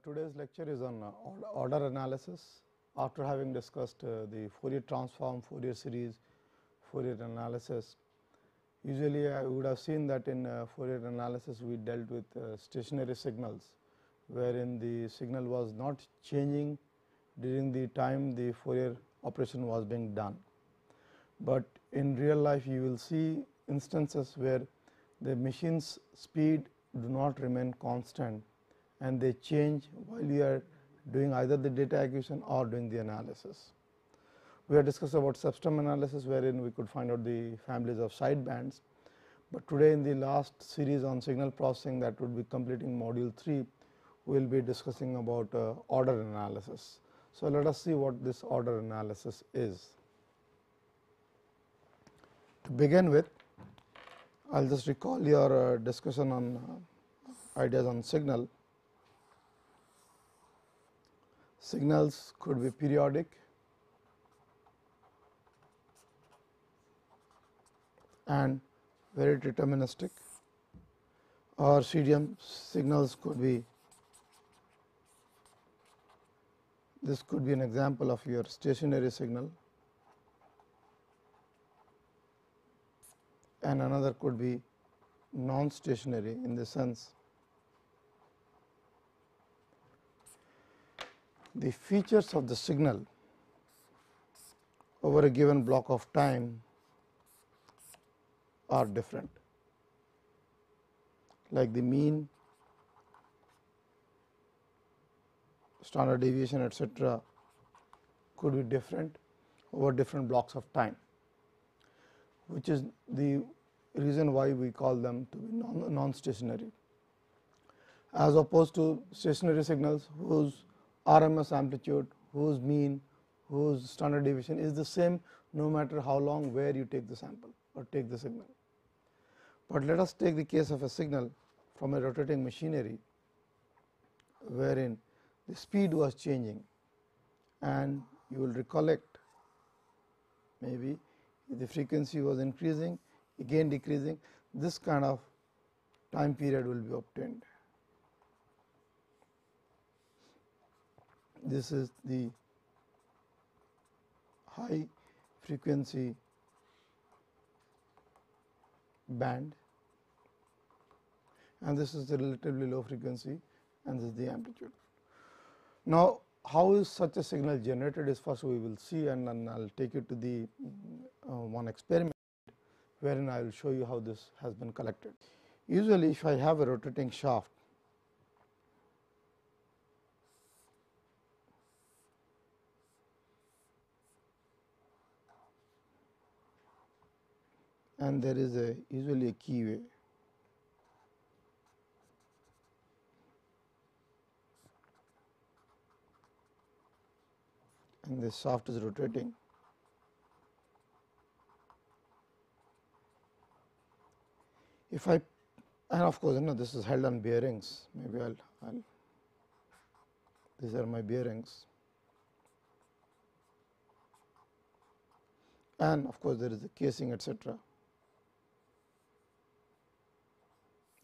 Today's lecture is on uh, order analysis. After having discussed uh, the Fourier transform, Fourier series, Fourier analysis, usually I would have seen that in uh, Fourier analysis we dealt with uh, stationary signals, wherein the signal was not changing during the time the Fourier operation was being done. But in real life you will see instances where the machine's speed do not remain constant and they change while you are doing either the data acquisition or doing the analysis. We have discussed about cepstrum analysis wherein we could find out the families of sidebands, but today in the last series on signal processing that would be completing module 3, we will be discussing about uh, order analysis. So, let us see what this order analysis is. To begin with, I will just recall your uh, discussion on uh, ideas on signal. Signals could be periodic. And very deterministic. Or CDM signals could be this could be an example of your stationary signal. And another could be non stationary in the sense the features of the signal over a given block of time are different. Like the mean standard deviation etcetera could be different over different blocks of time which is the reason why we call them to be non, non stationary as opposed to stationary signals whose RMS amplitude, whose mean, whose standard deviation is the same no matter how long where you take the sample or take the signal. But let us take the case of a signal from a rotating machinery wherein the speed was changing and you will recollect maybe the frequency was increasing again decreasing this kind of time period will be obtained. This is the high frequency band and this is the relatively low frequency and this is the amplitude. Now, how is such a signal generated is first we will see and then I will take you to the uh, one experiment wherein I will show you how this has been collected. Usually if I have a rotating shaft and there is a usually a keyway and this shaft is rotating. If I and of course, you know this is held on bearings maybe I will I'll these are my bearings and of course, there is a casing etcetera.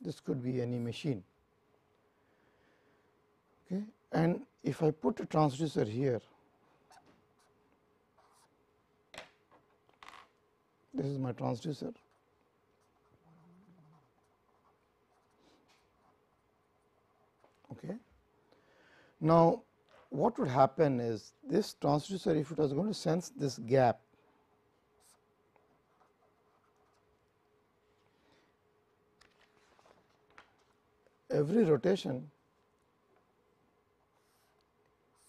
This could be any machine. Okay. And if I put a transducer here, this is my transducer. Okay. Now, what would happen is this transducer if it was going to sense this gap every rotation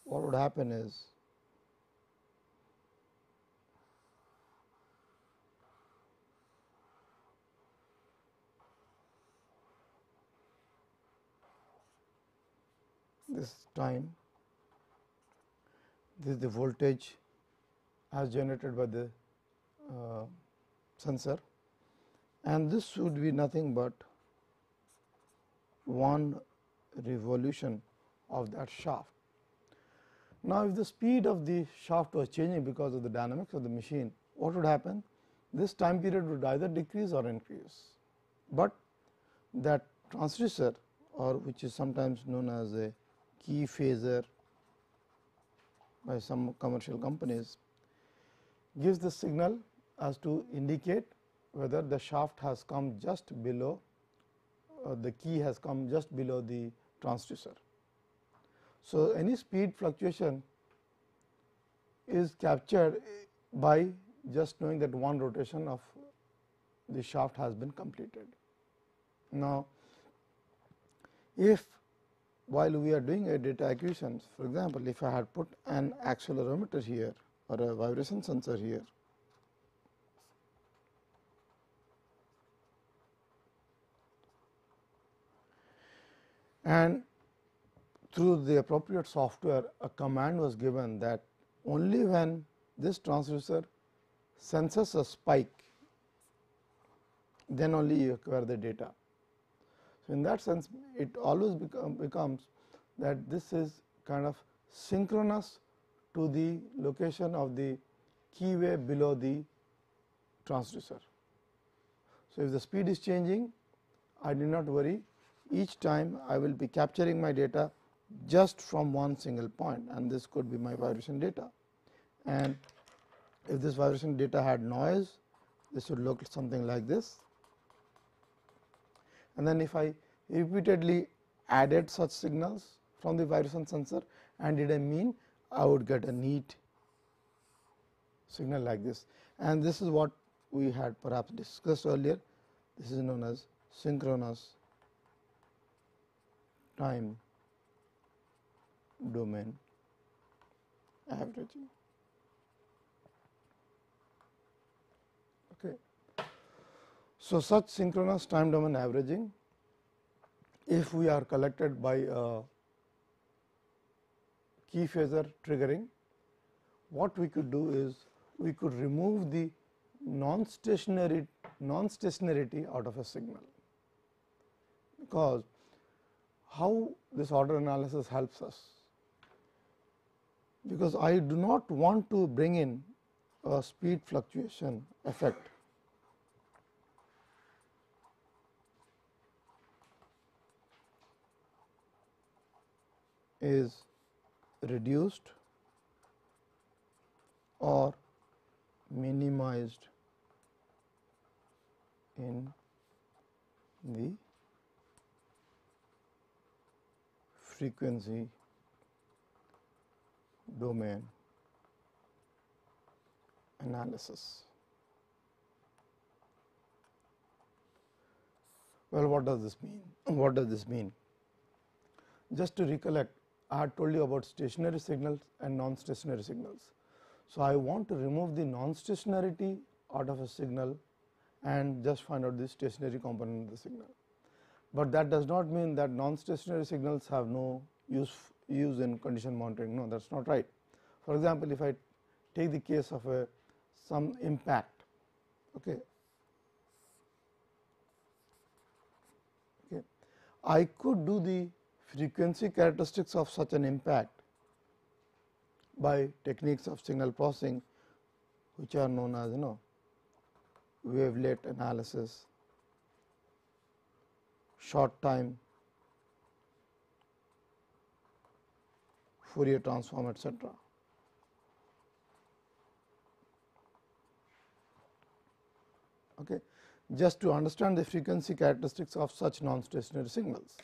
what would happen is this time this is the voltage as generated by the uh, sensor and this would be nothing but one revolution of that shaft. Now, if the speed of the shaft was changing because of the dynamics of the machine, what would happen? This time period would either decrease or increase, but that transducer or which is sometimes known as a key phaser by some commercial companies gives the signal as to indicate whether the shaft has come just below Uh, the key has come just below the transducer. So, any speed fluctuation is captured by just knowing that one rotation of the shaft has been completed. Now, if while we are doing a data acquisition, for example, if I had put an accelerometer here or a vibration sensor here, and through the appropriate software a command was given that only when this transducer senses a spike then only you acquire the data. So, in that sense it always become, becomes that this is kind of synchronous to the location of the keyway below the transducer. So, if the speed is changing I need not worry each time I will be capturing my data just from one single point and this could be my vibration data. And if this vibration data had noise, this would look something like this. And then if I repeatedly added such signals from the vibration sensor and did a mean, I would get a neat signal like this. And this is what we had perhaps discussed earlier. This is known as synchronous time domain averaging. Okay. So, such synchronous time domain averaging if we are collected by a key phasor triggering, what we could do is we could remove the non-stationary non-stationarity out of a signal, because how this order analysis helps us because I do not want to bring in a speed fluctuation effect. is reduced or minimized in the frequency domain analysis. Well, what does this mean? What does this mean? Just to recollect, I had told you about stationary signals and non-stationary signals. So, I want to remove the non-stationarity out of a signal and just find out the stationary component of the signal. But that does not mean that non-stationary signals have no use use in condition monitoring. No, that is not right. For example, if I take the case of a some impact, okay, okay, I could do the frequency characteristics of such an impact by techniques of signal processing, which are known as you know wavelet analysis, short time Fourier transform etc. Okay. Just to understand the frequency characteristics of such non-stationary signals.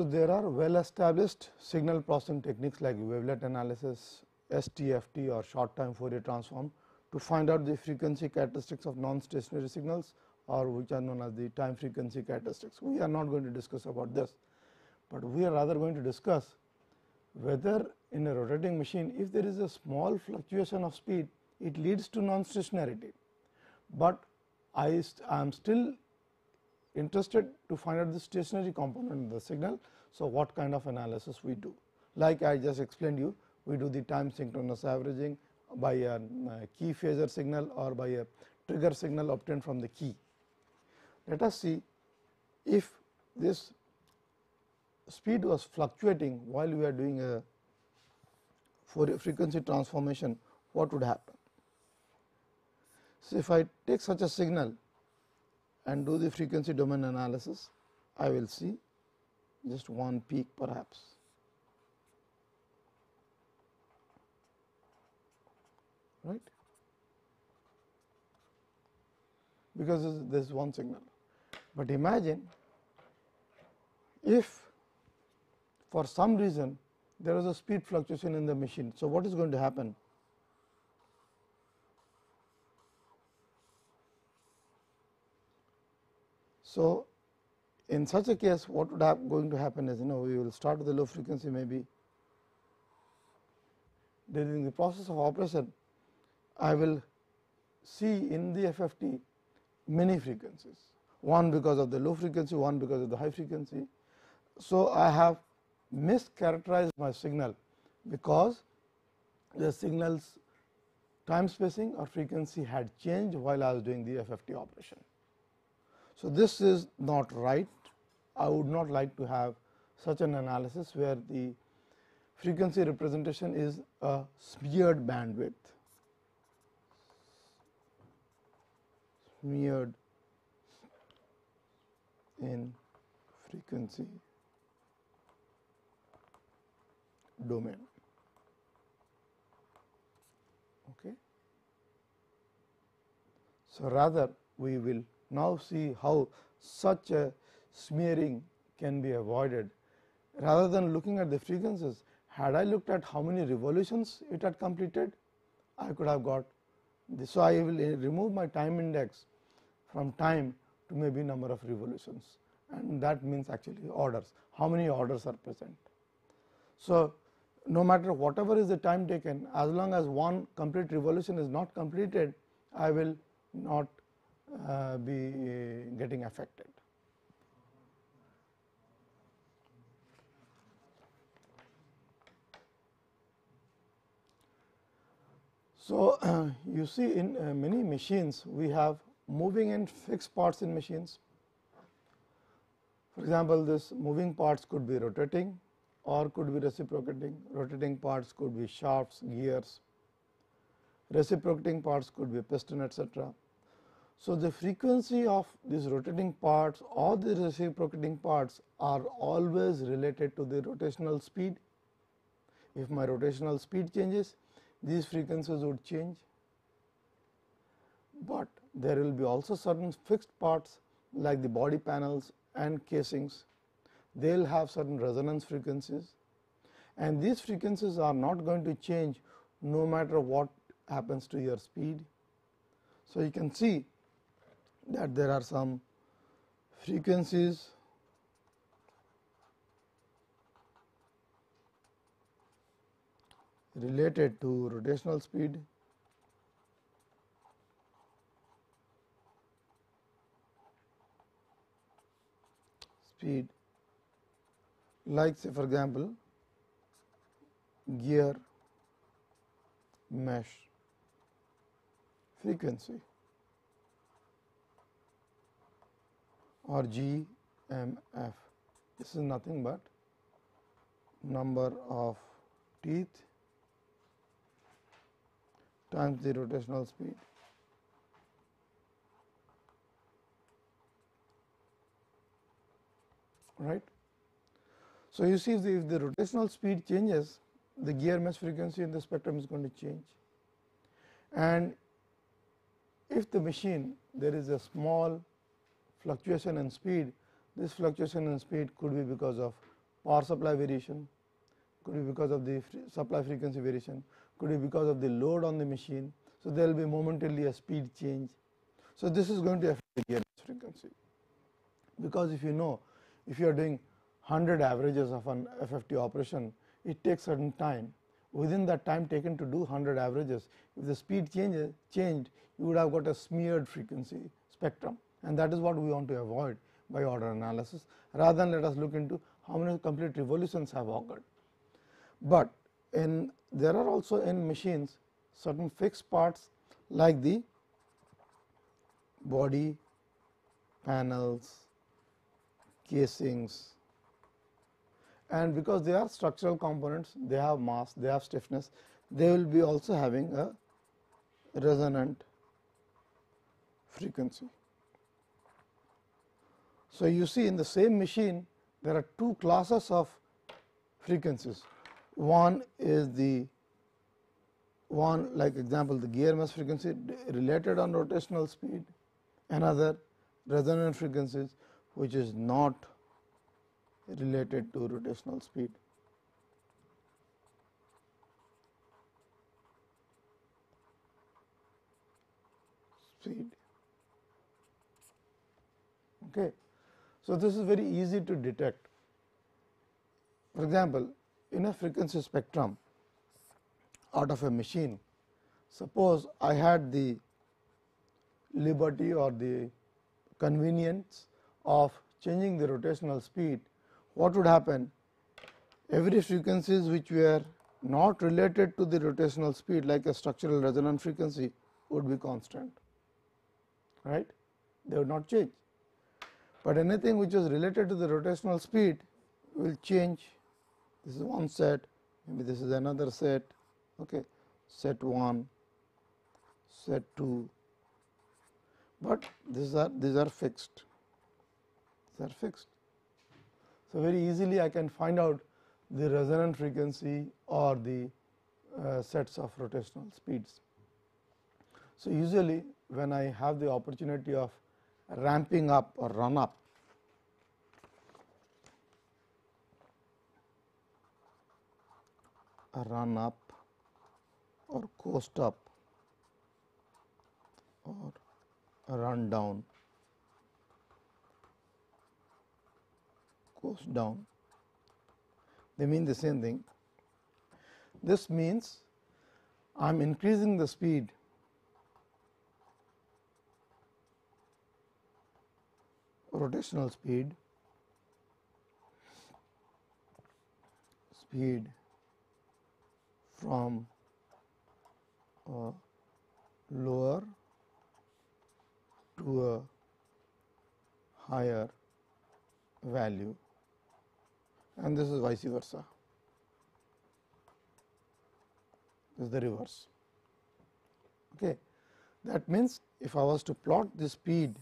So, there are well established signal processing techniques like wavelet analysis, STFT or short time Fourier transform to find out the frequency characteristics of non-stationary signals or which are known as the time frequency characteristics. We are not going to discuss about this, but we are rather going to discuss whether in a rotating machine if there is a small fluctuation of speed it leads to non-stationarity, but I am still interested to find out the stationary component of the signal. So, what kind of analysis we do? Like I just explained you, we do the time synchronous averaging by a key phasor signal or by a trigger signal obtained from the key. let us see if this speed was fluctuating while we are doing a Fourier frequency transformation, what would happen? So, if I take such a signal and do the frequency domain analysis, I will see just one peak perhaps. right because this is one signal. But imagine if for some reason there is a speed fluctuation in the machine. So, what is going to happen? So, in such a case what would have going to happen is you know we will start with the low frequency maybe during the process of operation I will see in the FFT many frequencies, one because of the low frequency, one because of the high frequency. So, I have mischaracterized my signal because the signals time spacing or frequency had changed while I was doing the FFT operation. So, this is not right. I would not like to have such an analysis where the frequency representation is a smeared bandwidth. Smeared in frequency domain. Okay. So, rather we will now see how such a smearing can be avoided rather than looking at the frequencies had I looked at how many revolutions it had completed I could have got this. So, I will eh, remove my time index from time to maybe number of revolutions and that means actually orders how many orders are present. So, no matter whatever is the time taken as long as one complete revolution is not completed I will not uh, be getting affected. So, uh, you see in uh, many machines we have moving and fixed parts in machines. For example, this moving parts could be rotating or could be reciprocating, rotating parts could be shafts, gears, reciprocating parts could be piston etc. So, the frequency of these rotating parts or the reciprocating parts are always related to the rotational speed. If my rotational speed changes, these frequencies would change, but there will be also certain fixed parts like the body panels and casings. They will have certain resonance frequencies and these frequencies are not going to change no matter what happens to your speed. So, you can see that there are some frequencies related to rotational speed. Speed like say for example gear mesh frequency or GMF. This is nothing but number of teeth times the rotational speed right. So, you see the, if the rotational speed changes the gear mesh frequency in the spectrum is going to change and if the machine there is a small fluctuation in speed, this fluctuation in speed could be because of power supply variation, could be because of the supply frequency variation, could be because of the load on the machine. So, there will be momentarily a speed change. So, this is going to affect the frequency, because if you know if you are doing 100 averages of an FFT operation, it takes certain time. Within that time taken to do 100 averages, if the speed changes changed, you would have got a smeared frequency spectrum and that is what we want to avoid by order analysis rather than let us look into how many complete revolutions have occurred. But in there are also in machines certain fixed parts like the body panels, casings and because they are structural components, they have mass, they have stiffness, they will be also having a resonant frequency. So, you see in the same machine there are two classes of frequencies. One is the one like example the gear mesh frequency related on rotational speed, another resonant frequencies which is not related to rotational speed. Speed. Okay. So, this is very easy to detect. For example, in a frequency spectrum out of a machine, suppose I had the liberty or the convenience of changing the rotational speed, what would happen? Every frequencies which were not related to the rotational speed like a structural resonant frequency would be constant, right? They would not change but anything which is related to the rotational speed will change. This is one set, maybe this is another set, okay. set 1, set 2, but these are these are fixed. These are fixed. So, very easily I can find out the resonant frequency or the uh, sets of rotational speeds. So, usually when I have the opportunity of ramping up or run up. Run up or coast up or run down, coast down. They mean the same thing. This means I am increasing the speed rotational speed, speed from a lower to a higher value and this is vice versa. This is the reverse. Okay. That means, if I was to plot the speed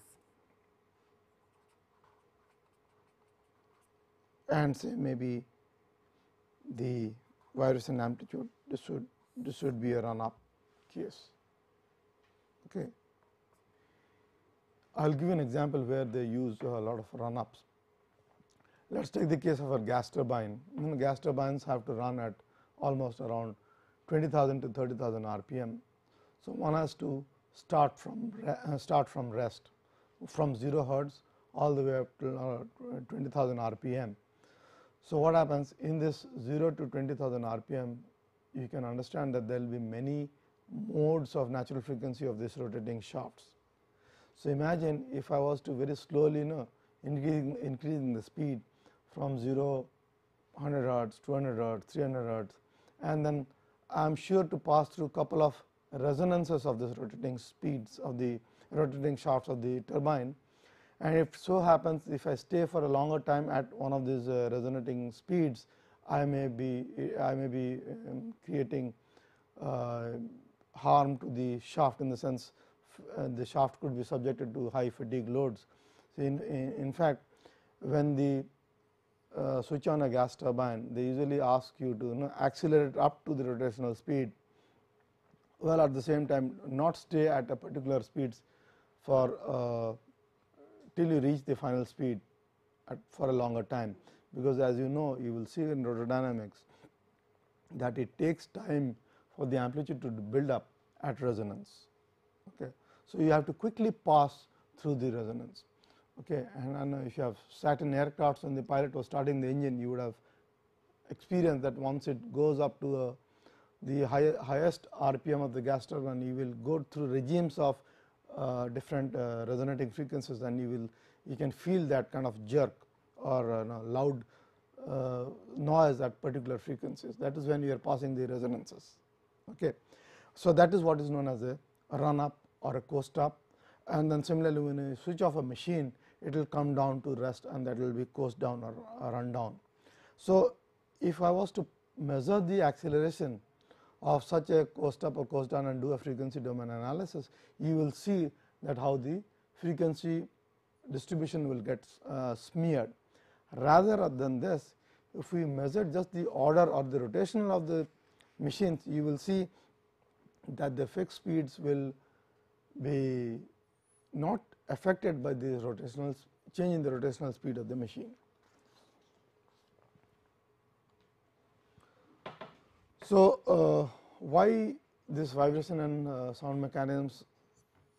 and say maybe the vibration amplitude this should this should be a run up case. Okay. I will give an example where they use a lot of run ups. Let us take the case of a gas turbine. You know, gas turbines have to run at almost around 20,000 to 30,000 rpm. So, one has to start from uh, start from rest from 0 hertz all the way up to uh, 20,000 rpm so, what happens in this 0 to 20,000 rpm you can understand that there will be many modes of natural frequency of this rotating shafts. So, imagine if I was to very slowly you know increasing, increasing the speed from 0 100 hertz, 200 hertz, 300 hertz and then I am sure to pass through a couple of resonances of this rotating speeds of the rotating shafts of the turbine and if so happens if I stay for a longer time at one of these uh, resonating speeds I may be I may be um, creating uh, harm to the shaft in the sense uh, the shaft could be subjected to high fatigue loads. So, in, in, in fact, when the uh, switch on a gas turbine they usually ask you to you know, accelerate up to the rotational speed while at the same time not stay at a particular speeds for uh, till you reach the final speed for a longer time, because as you know you will see in rotordynamics that it takes time for the amplitude to build up at resonance. Okay. So, you have to quickly pass through the resonance. Okay. And, and if you have sat in aircrafts and the pilot was starting the engine, you would have experienced that once it goes up to a, the high, highest RPM of the gas turbine, you will go through regimes of different uh, resonating frequencies and you will you can feel that kind of jerk or uh, no, loud noise at particular frequencies that is when you are passing the resonances. Okay. So, that is what is known as a run up or a coast up and then similarly when you switch off a machine it will come down to rest and that will be coast down or, or run down. So, if I was to measure the acceleration of such a coast up or coast down and do a frequency domain analysis, you will see that how the frequency distribution will get uh, smeared. Rather than this, if we measure just the order or the rotational of the machines, you will see that the fixed speeds will be not affected by the rotational change in the rotational speed of the machine. So, uh, why this vibration and uh, sound mechanisms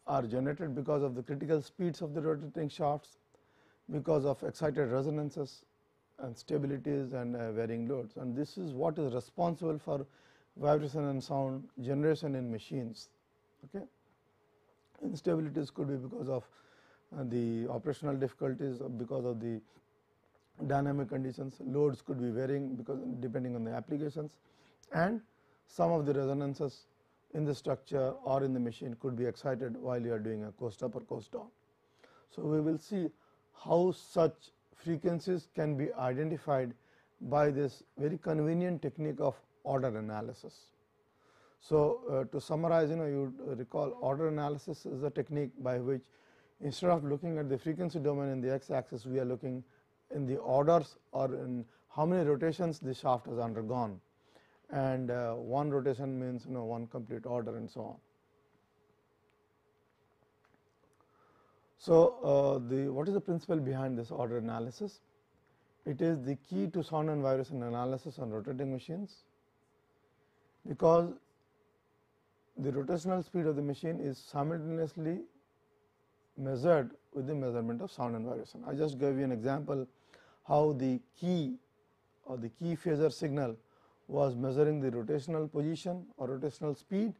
are generated because of the critical speeds of the rotating shafts, because of excited resonances and stabilities and uh, varying loads and this is what is responsible for vibration and sound generation in machines. Okay. Instabilities could be because of the operational difficulties because of the dynamic conditions, loads could be varying because depending on the applications and some of the resonances in the structure or in the machine could be excited while you are doing a coast up or coast down. So, we will see how such frequencies can be identified by this very convenient technique of order analysis. So, uh, to summarize you know you recall order analysis is a technique by which instead of looking at the frequency domain in the x axis we are looking in the orders or in how many rotations the shaft has undergone and uh, one rotation means you know one complete order and so on. So, uh, the what is the principle behind this order analysis? It is the key to sound and vibration analysis on rotating machines, because the rotational speed of the machine is simultaneously measured with the measurement of sound and vibration. I just gave you an example how the key or the key phasor signal was measuring the rotational position or rotational speed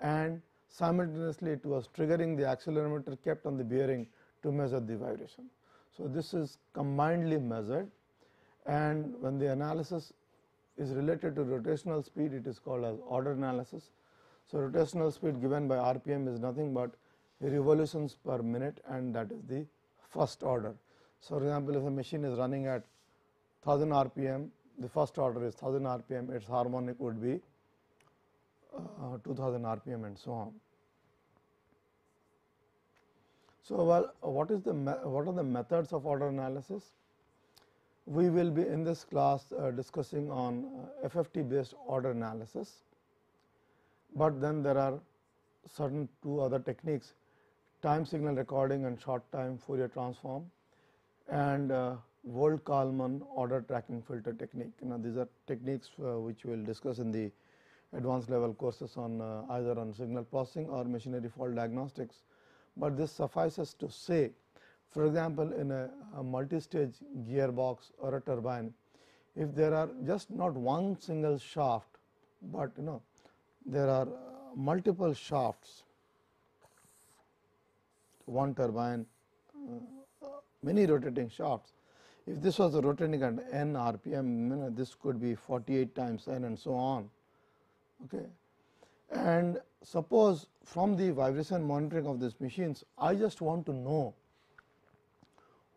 and simultaneously it was triggering the accelerometer kept on the bearing to measure the vibration. So, this is combinedly measured and when the analysis is related to rotational speed it is called as order analysis. So, rotational speed given by RPM is nothing but revolutions per minute and that is the first order. So, for example, if a machine is running at 1000 RPM the first order is 1000 rpm its harmonic would be uh, 2000 rpm and so on. So, well what is the what are the methods of order analysis? We will be in this class uh, discussing on uh, FFT based order analysis, but then there are certain two other techniques time signal recording and short time Fourier transform and uh, Vold-Kalman order tracking filter technique. Know, these are techniques uh, which we will discuss in the advanced level courses on uh, either on signal processing or machinery fault diagnostics, but this suffices to say for example, in a, a multi-stage gearbox or a turbine, if there are just not one single shaft, but you know there are uh, multiple shafts, one turbine, uh, many rotating shafts, if this was rotating at n rpm, you know, this could be 48 times n and so on. Okay. And suppose from the vibration monitoring of these machines, I just want to know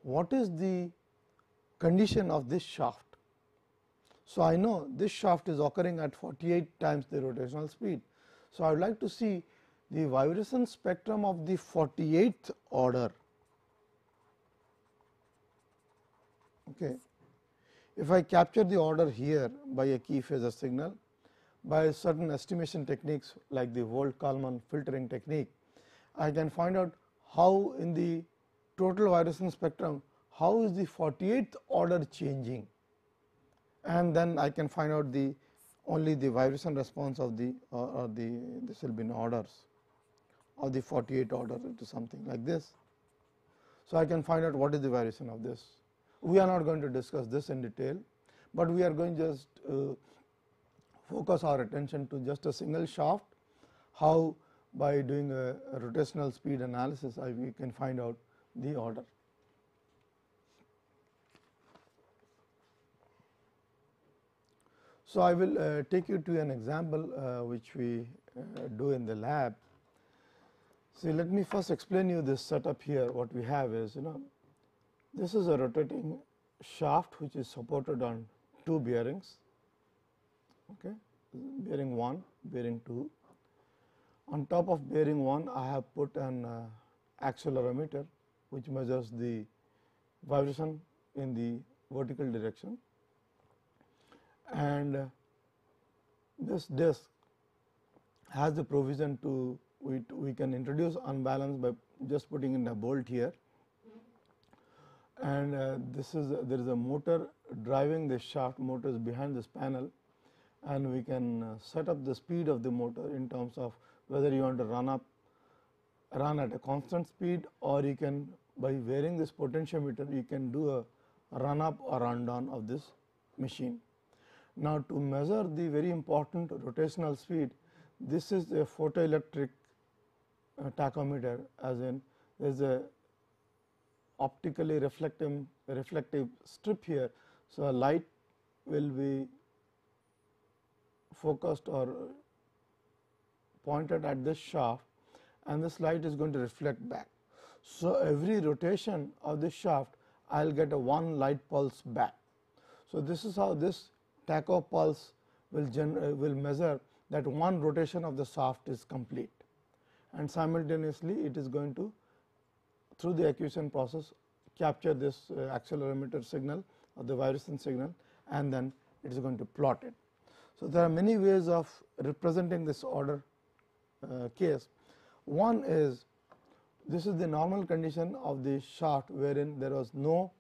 what is the condition of this shaft. So, I know this shaft is occurring at 48 times the rotational speed. So, I would like to see the vibration spectrum of the 48th order Okay. If I capture the order here by a key phasor signal by certain estimation techniques like the Vold-Kalman filtering technique, I can find out how in the total vibration spectrum how is the 48th order changing and then I can find out the only the vibration response of the or, or the this will be in orders of the 48 order to something like this. So, I can find out what is the variation of this we are not going to discuss this in detail, but we are going just uh, focus our attention to just a single shaft, how by doing a, a rotational speed analysis I, we can find out the order. So, I will uh, take you to an example uh, which we uh, do in the lab. See, let me first explain you this setup here. What we have is, you know, This is a rotating shaft which is supported on two bearings, okay, bearing 1, bearing 2. On top of bearing 1, I have put an uh, accelerometer which measures the vibration in the vertical direction. And uh, this disc has the provision to we, we can introduce unbalance by just putting in a bolt here and uh, this is there is a motor driving the shaft motor is behind this panel and we can uh, set up the speed of the motor in terms of whether you want to run up run at a constant speed or you can by varying this potentiometer you can do a run up or run down of this machine. Now, to measure the very important rotational speed this is a photoelectric uh, tachometer as in there is a optically reflective reflective strip here. So, a light will be focused or pointed at this shaft and this light is going to reflect back. So, every rotation of this shaft I will get a one light pulse back. So, this is how this tacho pulse will, uh, will measure that one rotation of the shaft is complete and simultaneously it is going to through the acquisition process capture this uh, accelerometer signal or the vibration signal and then it is going to plot it. So, there are many ways of representing this order uh, case. One is this is the normal condition of the shaft wherein there was no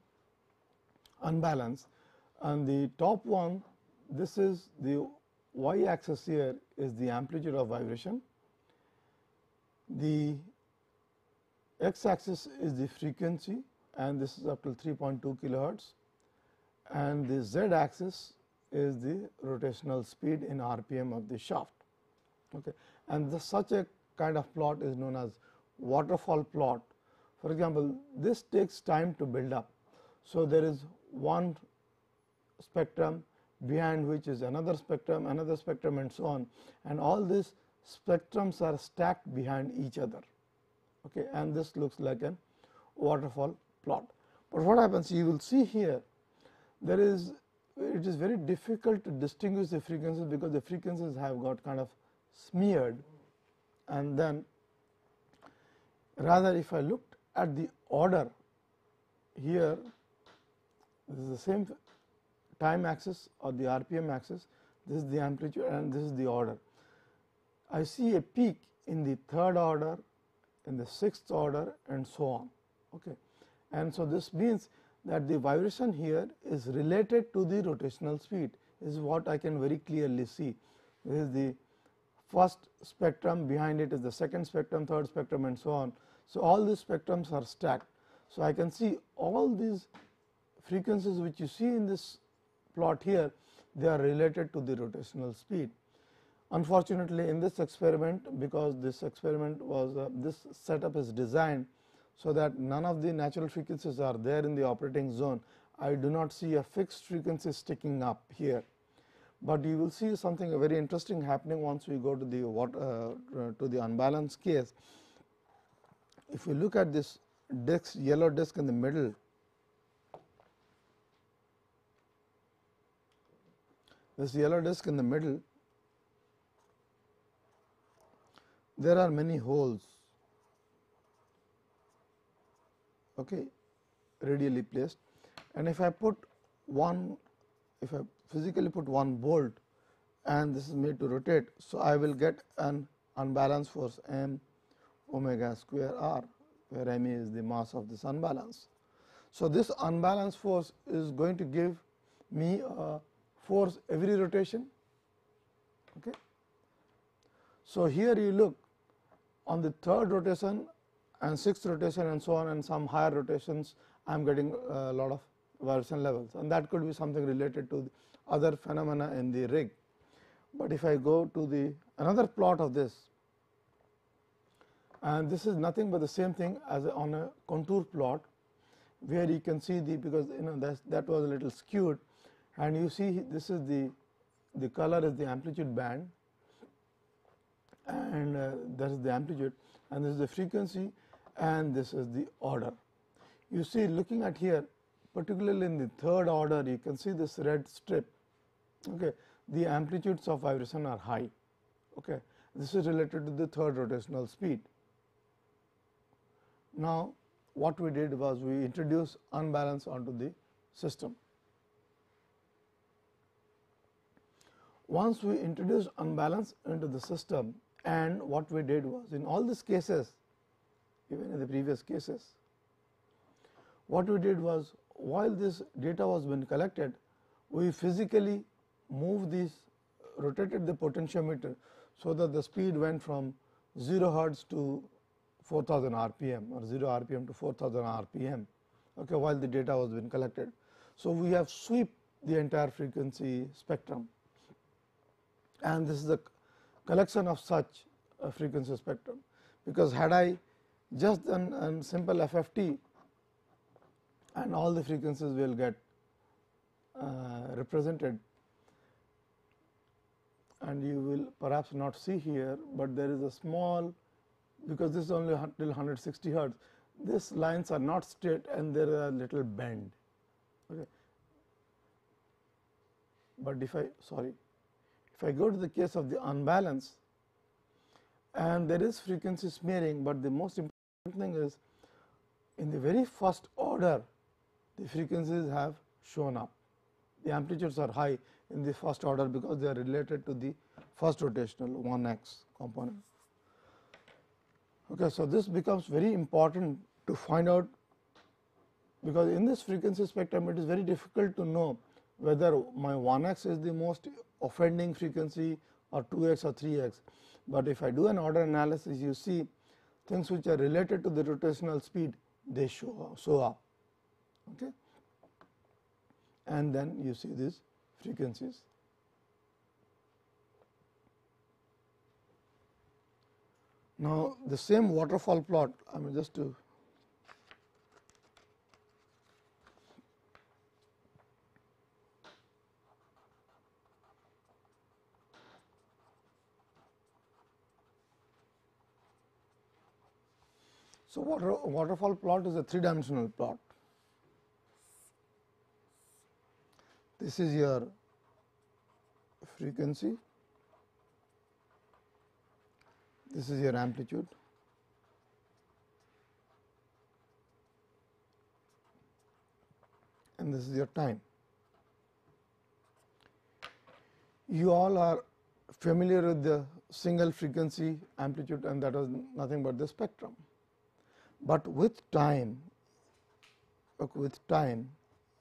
unbalance and the top one this is the y axis here is the amplitude of vibration. The x axis is the frequency and this is up to 3.2 kilohertz and the z axis is the rotational speed in rpm of the shaft. Okay. And the, such a kind of plot is known as waterfall plot. For example, this takes time to build up. So, there is one spectrum behind which is another spectrum, another spectrum and so on and all these spectrums are stacked behind each other okay, and this looks like an waterfall plot. But what happens you will see here there is it is very difficult to distinguish the frequencies because the frequencies have got kind of smeared and then rather if I looked at the order here this is the same time axis or the RPM axis, this is the amplitude and this is the order. I see a peak in the third order, in the sixth order and so on. Okay. And so, this means that the vibration here is related to the rotational speed is what I can very clearly see. This is the first spectrum behind it is the second spectrum, third spectrum and so on. So, all these spectrums are stacked. So, I can see all these frequencies which you see in this plot here they are related to the rotational speed. Unfortunately, in this experiment because this experiment was uh, this setup is designed so that none of the natural frequencies are there in the operating zone. I do not see a fixed frequency sticking up here, but you will see something very interesting happening once we go to the what uh, to the unbalanced case. If you look at this disk yellow disk in the middle this yellow disk in the middle, there are many holes okay, radially placed and if I put one if I physically put one bolt and this is made to rotate. So, I will get an unbalanced force m omega square r where m is the mass of this unbalance. So, this unbalanced force is going to give me a force every rotation. Okay. So, here you look on the third rotation and sixth rotation and so on and some higher rotations I am getting a lot of vibration levels. And that could be something related to other phenomena in the rig. But if I go to the another plot of this and this is nothing but the same thing as on a contour plot where you can see the because you know that that was a little skewed. And you see this is the the color is the amplitude band and uh, that is the amplitude and this is the frequency and this is the order. you see looking at here particularly in the third order you can see this red strip okay? The amplitudes of vibration are high okay? This is related to the third rotational speed. Now what we did was we introduced unbalance onto the system. Once we introduced unbalance into the system and what we did was in all these cases even in the previous cases what we did was while this data was being collected, we physically moved this rotated the potentiometer. So, that the speed went from 0 hertz to 4000 rpm or 0 rpm to 4000 rpm okay, while the data was being collected. So, we have sweep the entire frequency spectrum and this is a collection of such a frequency spectrum, because had I just done a simple FFT and all the frequencies will get uh, represented and you will perhaps not see here, but there is a small because this is only till 160 hertz these lines are not straight and there are a little bend. Okay. But if I sorry if I go to the case of the unbalance and there is frequency smearing, but the most important thing is in the very first order the frequencies have shown up. The amplitudes are high in the first order because they are related to the first rotational 1 x component. Okay, so, this becomes very important to find out because in this frequency spectrum it is very difficult to know whether my 1 x is the most offending frequency or 2 x or 3 x. But if I do an order analysis you see things which are related to the rotational speed they show, show up okay. and then you see these frequencies. Now, the same waterfall plot I mean just to So, water, waterfall plot is a three dimensional plot. This is your frequency, this is your amplitude, and this is your time. You all are familiar with the single frequency amplitude and that was nothing but the spectrum. But with time, with time,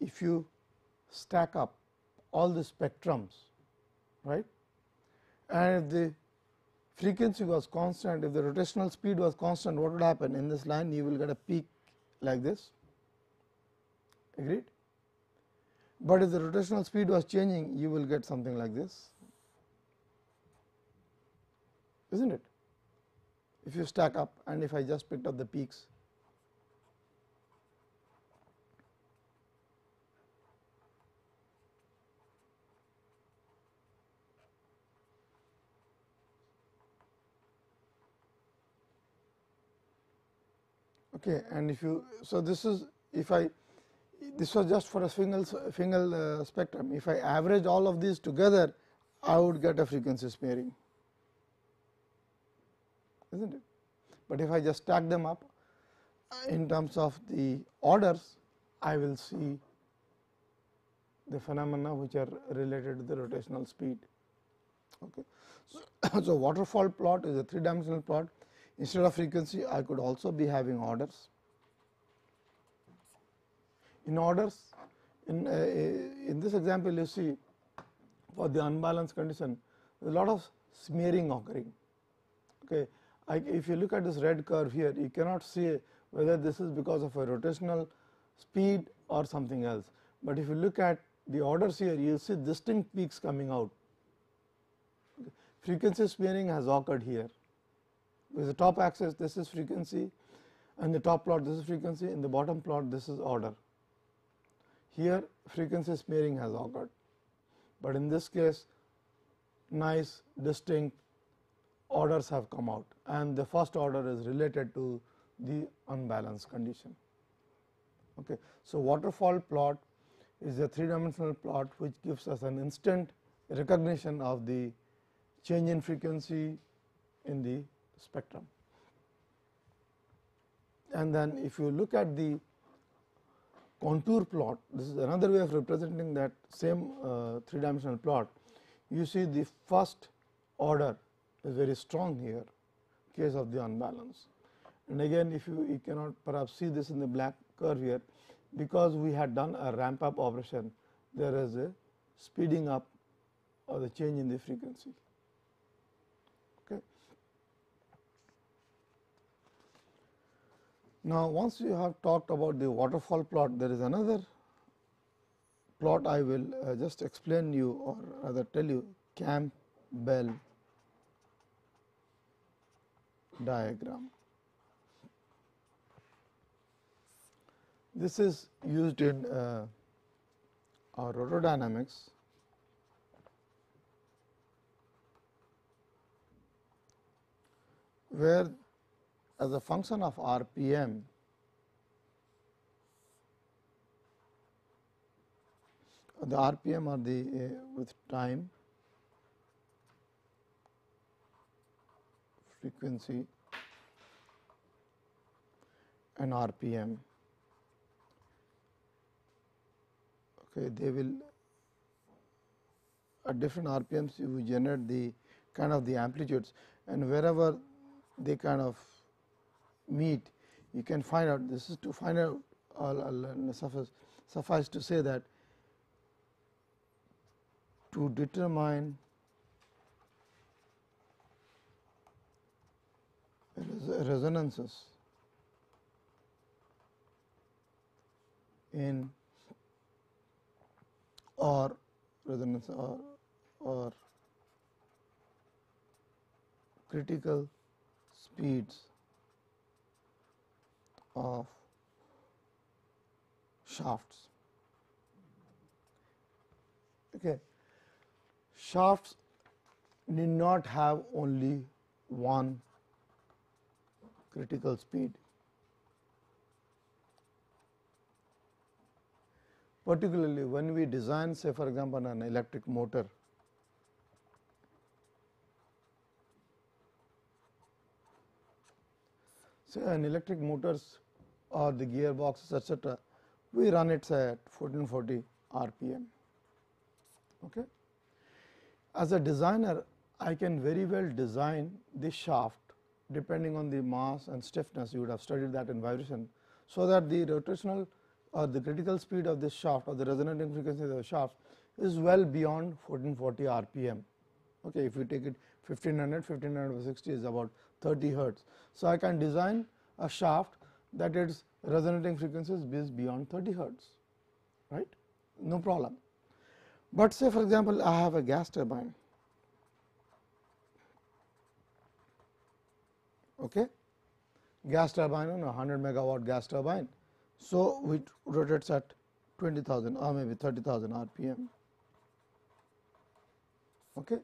if you stack up all the spectrums, right? And if the frequency was constant, if the rotational speed was constant, what would happen? In this line, you will get a peak like this, agreed? But if the rotational speed was changing, you will get something like this, isn't it? If you stack up and if I just picked up the peaks, Okay, and if you so this is if I this was just for a single single uh, spectrum. If I average all of these together, I would get a frequency smearing, isn't it? But if I just stack them up uh, in terms of the orders, I will see the phenomena which are related to the rotational speed. Okay. So, so waterfall plot is a three dimensional plot Instead of frequency, I could also be having orders. In orders, in, uh, in this example, you see for the unbalanced condition, a lot of smearing occurring. Okay. I, if you look at this red curve here, you cannot see whether this is because of a rotational speed or something else. But if you look at the orders here, you see distinct peaks coming out. Frequency smearing has occurred here with the top axis this is frequency and the top plot this is frequency in the bottom plot this is order. Here frequency smearing has occurred, but in this case nice distinct orders have come out and the first order is related to the unbalanced condition. Okay. So, waterfall plot is a three dimensional plot which gives us an instant recognition of the change in frequency in the spectrum. And then if you look at the contour plot, this is another way of representing that same uh, three dimensional plot. You see the first order is very strong here case of the unbalance. And again if you, you cannot perhaps see this in the black curve here, because we had done a ramp up operation, there is a speeding up or the change in the frequency. Okay. Now, once you have talked about the waterfall plot, there is another plot I will uh, just explain you or rather tell you Campbell diagram. This is used in uh, our rotordynamics. where as a function of RPM the RPM or the uh, with time frequency and RPM. Okay, they will at different RPMs you generate the kind of the amplitudes and wherever they kind of meet you can find out this is to find out I'll uh, suffice, suffice to say that to determine resonances in or resonance or, or critical speeds of shafts. Okay. Shafts need not have only one critical speed. Particularly when we design say for example, an electric motor, say an electric motors or the gearboxes etc., we run it at 1440 rpm. Okay. As a designer, I can very well design the shaft depending on the mass and stiffness you would have studied that in vibration. So, that the rotational or the critical speed of this shaft or the resonating frequency of the shaft is well beyond 1440 rpm. Okay, if you take it 1500, 1560 is about 30 hertz. So, I can design a shaft that its resonating frequencies is beyond 30 hertz, right, no problem. But say for example, I have a gas turbine okay. gas turbine on a 100 megawatt gas turbine. So, it rotates at 20,000 or uh, maybe 30,000 rpm. Okay.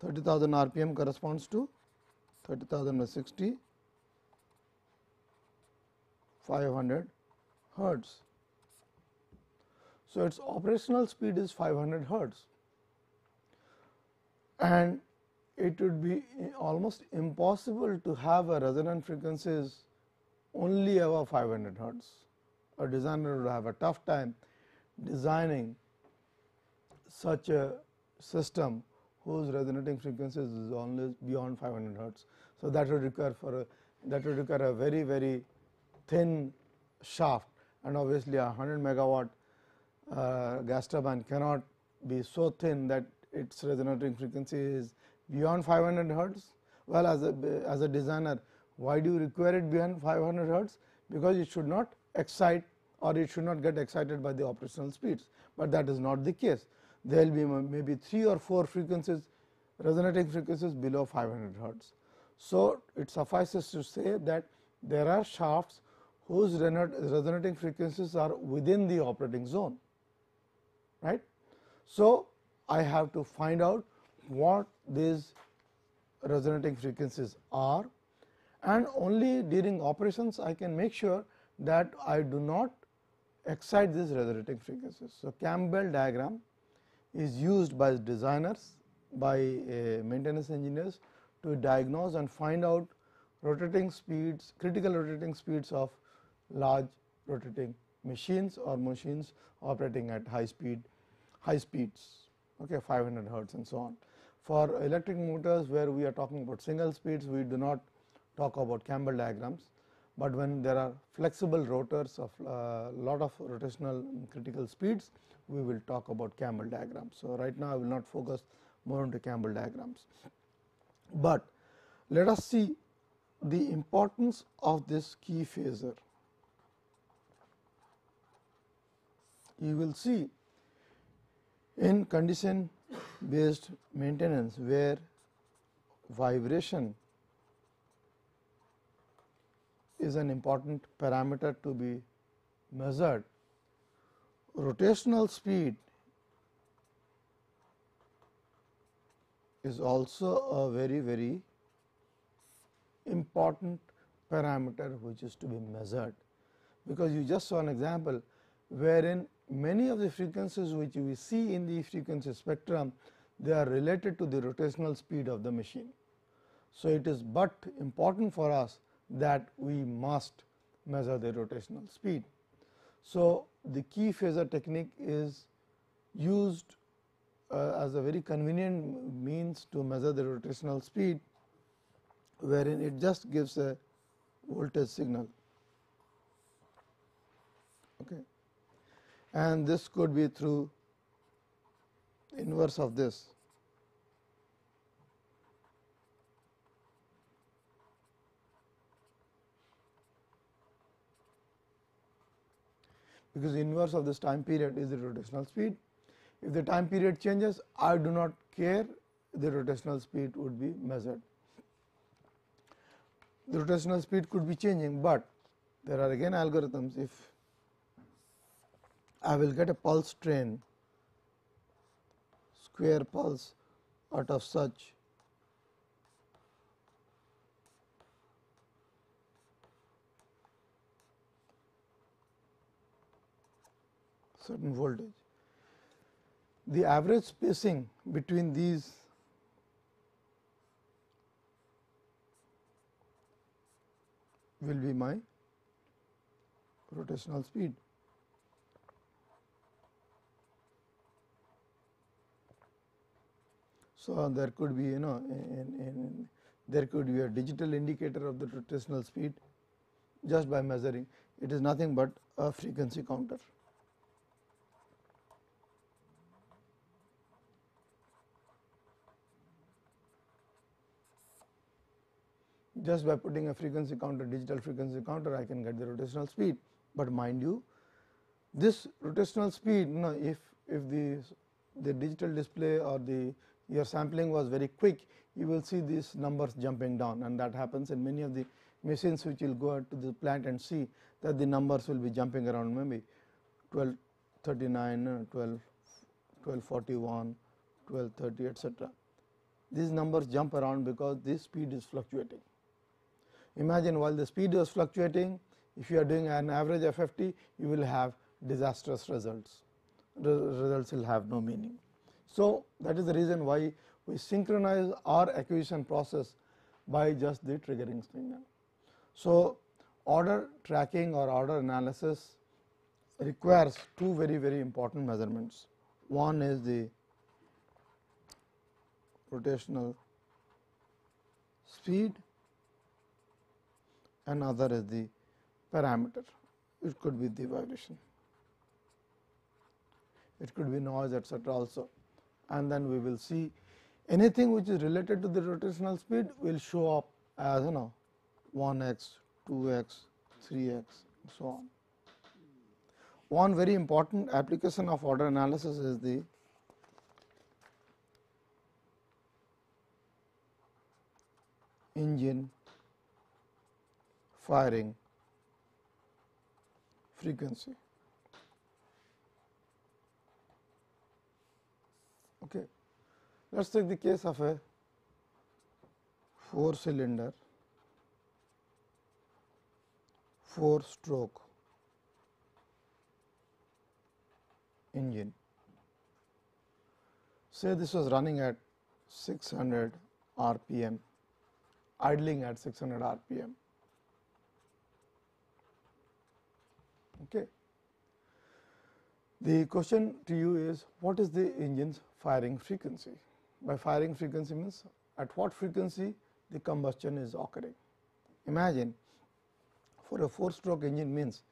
30,000 rpm corresponds to 30,000 by 60 500 hertz. So, its operational speed is 500 hertz and it would be almost impossible to have a resonant frequencies only above 500 hertz. A designer would have a tough time designing such a system whose resonating frequencies is only beyond 500 hertz. So, that would require for a that would require a very very thin shaft and obviously, a 100 megawatt uh, gas turbine cannot be so thin that its resonating frequency is beyond 500 hertz? Well, as a, as a designer, why do you require it beyond 500 hertz? Because it should not excite or it should not get excited by the operational speeds, but that is not the case. There will be maybe 3 or 4 frequencies resonating frequencies below 500 hertz. So, it suffices to say that there are shafts whose resonating frequencies are within the operating zone. right? So, I have to find out what these resonating frequencies are and only during operations I can make sure that I do not excite these resonating frequencies. So, Campbell diagram is used by designers by uh, maintenance engineers to diagnose and find out rotating speeds critical rotating speeds of large rotating machines or machines operating at high speed high speeds okay 500 hertz and so on. For electric motors where we are talking about single speeds we do not talk about Campbell diagrams, but when there are flexible rotors of uh, lot of rotational critical speeds we will talk about Campbell diagrams. So, right now I will not focus more into Campbell diagrams, but let us see the importance of this key phasor. You will see in condition based maintenance where vibration is an important parameter to be measured, rotational speed is also a very very important parameter which is to be measured, because you just saw an example wherein many of the frequencies which we see in the frequency spectrum they are related to the rotational speed of the machine. So, it is but important for us that we must measure the rotational speed. So, the key phasor technique is used uh, as a very convenient means to measure the rotational speed, wherein it just gives a voltage signal. Okay. And this could be through inverse of this because inverse of this time period is the rotational speed. If the time period changes, I do not care the rotational speed would be measured. The rotational speed could be changing, but there are again algorithms if I will get a pulse train square pulse out of such certain voltage. The average spacing between these will be my rotational speed. So, there could be you know in, in, there could be a digital indicator of the rotational speed just by measuring it is nothing but a frequency counter. just by putting a frequency counter digital frequency counter I can get the rotational speed, but mind you this rotational speed you know if if the the digital display or the your sampling was very quick you will see these numbers jumping down and that happens in many of the machines which will go to the plant and see that the numbers will be jumping around maybe 1239 12 1241 uh, 1230 etc. These numbers jump around because this speed is fluctuating. Imagine while the speed is fluctuating, if you are doing an average FFT, you will have disastrous results. Results will have no meaning. So, that is the reason why we synchronize our acquisition process by just the triggering signal. So, order tracking or order analysis requires two very very important measurements. One is the rotational speed another is the parameter, it could be the vibration, it could be noise etcetera also and then we will see anything which is related to the rotational speed will show up as you know 1 x, 2 x, 3 x so on. One very important application of order analysis is the engine firing frequency. Okay. Let us take the case of a 4 cylinder 4 stroke engine. Say this was running at 600 rpm, idling at 600 rpm. Okay. The question to you is what is the engine's firing frequency? By firing frequency means at what frequency the combustion is occurring. Imagine for a 4 stroke engine means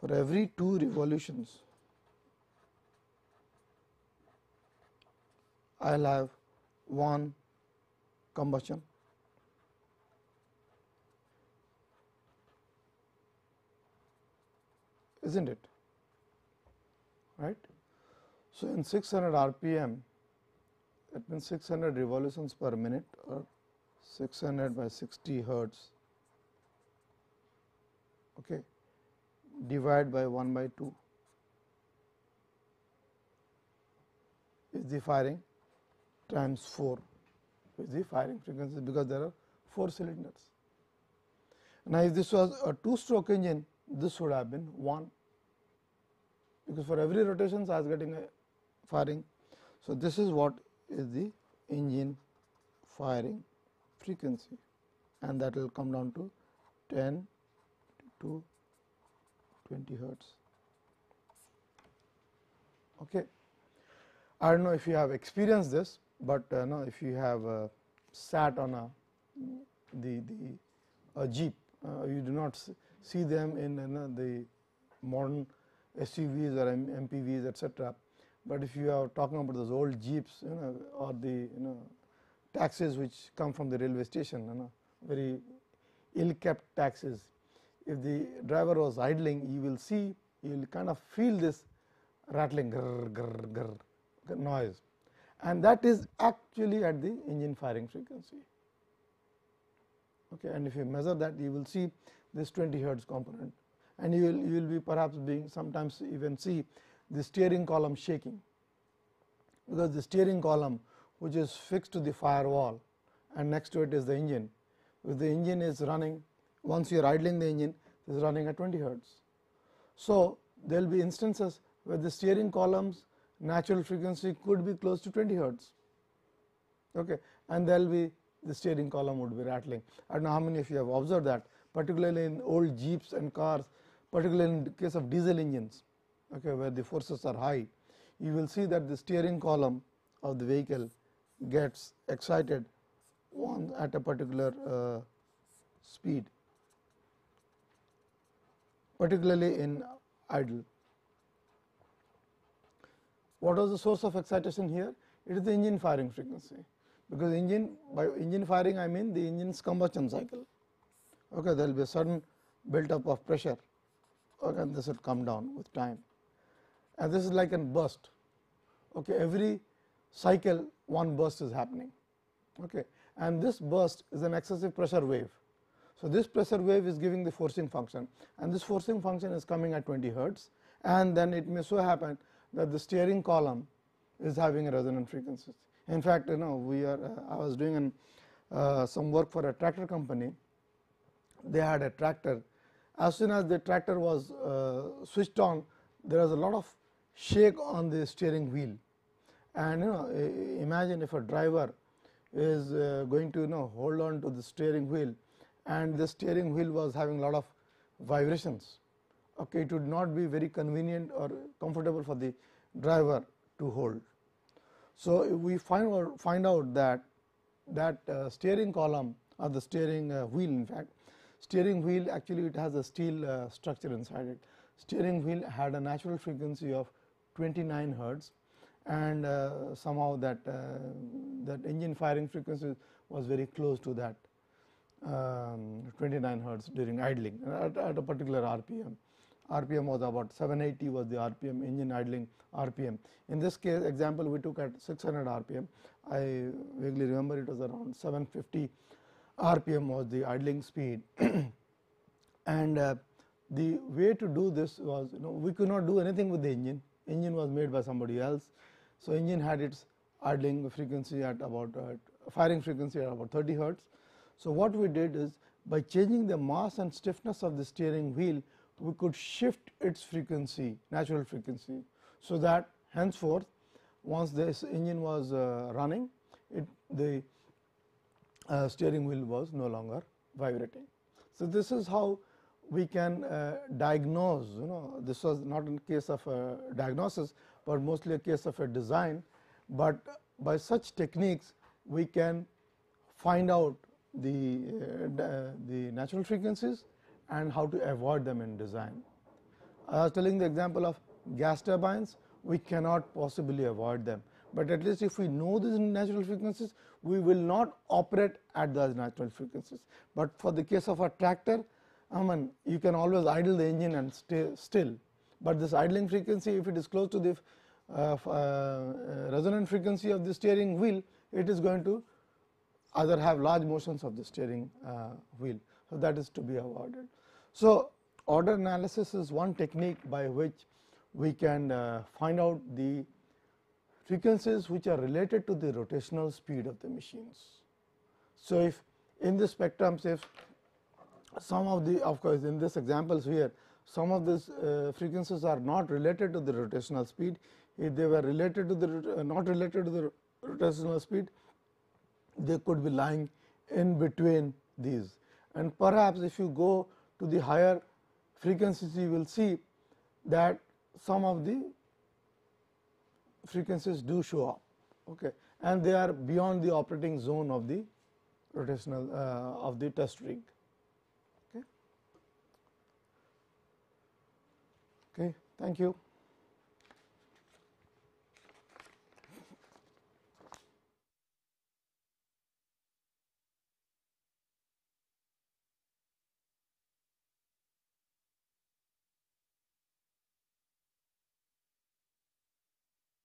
for every 2 revolutions I will have one combustion is not it right. So, in 600 rpm that means 600 revolutions per minute or 600 by 60 hertz. Okay, divide by 1 by 2 is the firing times 4 is the firing frequency because there are 4 cylinders. Now, if this was a 2 stroke engine this would have been 1 because for every rotation I was getting a firing. So, this is what is the engine firing frequency and that will come down to 10 to 20 hertz. Okay. I do not know if you have experienced this, but uh, no, if you have uh, sat on a the the a jeep, uh, you do not see them in the modern SUVs or MPVs, etc. But if you are talking about those old jeeps, you know, or the you know taxis which come from the railway station, you know, very ill kept taxis. If the driver was idling, you will see, you will kind of feel this rattling grr, grr, grr, noise and that is actually at the engine firing frequency. Okay, and if you measure that, you will see this 20 hertz component and you will, you will be perhaps being sometimes even see the steering column shaking, because the steering column which is fixed to the firewall and next to it is the engine. If the engine is running, once you are idling the engine, it is running at 20 hertz. So, there will be instances where the steering columns natural frequency could be close to 20 hertz okay. and there will be the steering column would be rattling. I do not know how many of you have observed that particularly in old jeeps and cars particularly in case of diesel engines okay, where the forces are high, you will see that the steering column of the vehicle gets excited on at a particular uh, speed, particularly in idle. What was the source of excitation here? It is the engine firing frequency, because engine by engine firing I mean the engine's combustion cycle. Okay, there will be a sudden built up of pressure okay, and this will come down with time and this is like a burst. Okay, every cycle one burst is happening okay, and this burst is an excessive pressure wave. So, this pressure wave is giving the forcing function and this forcing function is coming at 20 hertz and then it may so happen that the steering column is having a resonant frequency. In fact, you know we are uh, I was doing an, uh, some work for a tractor company, they had a tractor as soon as the tractor was uh, switched on there was a lot of shake on the steering wheel. And you know imagine if a driver is uh, going to you know hold on to the steering wheel and the steering wheel was having a lot of vibrations. Okay it would not be very convenient or comfortable for the driver to hold. So we find out find out that that uh, steering column or the steering uh, wheel in fact steering wheel actually it has a steel uh, structure inside it. Steering wheel had a natural frequency of 29 hertz and uh, somehow that uh, that engine firing frequency was very close to that um, 29 hertz during idling at, at, a particular RPM. RPM was about 780 was the RPM engine idling RPM. In this case example we took at 600 RPM. I vaguely remember it was around 750 RPM was the idling speed and uh, the way to do this was you know we could not do anything with the engine engine was made by somebody else. So, engine had its idling frequency at about uh, firing frequency at about 30 hertz. So, what we did is by changing the mass and stiffness of the steering wheel we could shift its frequency natural frequency. So, that henceforth once this engine was uh, running it the uh, steering wheel was no longer vibrating. So, this is how we can uh, diagnose you know this was not in case of a diagnosis, but mostly a case of a design, but by such techniques we can find out the, uh, the natural frequencies and how to avoid them in design. I was telling the example of gas turbines, we cannot possibly avoid them, but at least if we know these natural frequencies, we will not operate at those natural frequencies. But for the case of a tractor, I mean you can always idle the engine and stay still, but this idling frequency if it is close to the uh, uh, resonant frequency of the steering wheel, it is going to either have large motions of the steering uh, wheel. So, that is to be avoided. So, order analysis is one technique by which we can uh, find out the frequencies which are related to the rotational speed of the machines. So, if in the spectrum if some of the of course, in this examples here some of these uh, frequencies are not related to the rotational speed. If they were related to the uh, not related to the rotational speed, they could be lying in between these. And perhaps if you go to the higher frequencies, you will see that some of the frequencies do show up okay, and they are beyond the operating zone of the rotational uh, of the test rig. Okay, thank you.